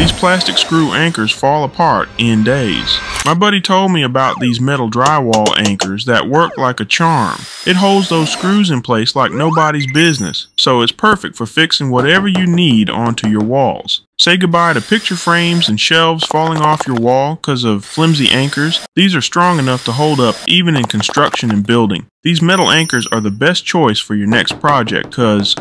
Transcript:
These plastic screw anchors fall apart in days. My buddy told me about these metal drywall anchors that work like a charm. It holds those screws in place like nobody's business, so it's perfect for fixing whatever you need onto your walls. Say goodbye to picture frames and shelves falling off your wall because of flimsy anchors. These are strong enough to hold up even in construction and building. These metal anchors are the best choice for your next project because